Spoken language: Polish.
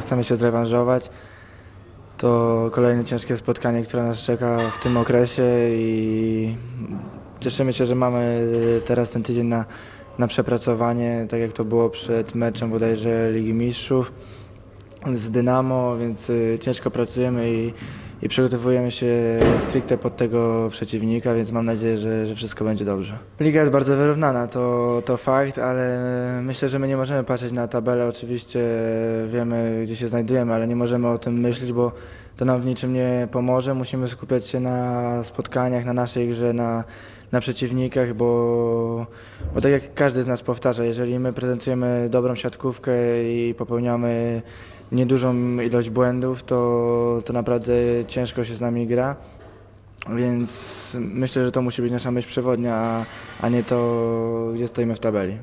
Chcemy się zrewanżować. To kolejne ciężkie spotkanie, które nas czeka w tym okresie i cieszymy się, że mamy teraz ten tydzień na, na przepracowanie, tak jak to było przed meczem bodajże Ligi Mistrzów z Dynamo, więc y, ciężko pracujemy i, i przygotowujemy się stricte pod tego przeciwnika, więc mam nadzieję, że, że wszystko będzie dobrze. Liga jest bardzo wyrównana, to, to fakt, ale myślę, że my nie możemy patrzeć na tabelę. Oczywiście wiemy, gdzie się znajdujemy, ale nie możemy o tym myśleć, bo to nam w niczym nie pomoże. Musimy skupiać się na spotkaniach, na naszej grze, na, na przeciwnikach, bo, bo tak jak każdy z nas powtarza, jeżeli my prezentujemy dobrą siatkówkę i popełniamy niedużą ilość błędów, to, to naprawdę ciężko się z nami gra. Więc myślę, że to musi być nasza myśl przewodnia, a, a nie to, gdzie stoimy w tabeli.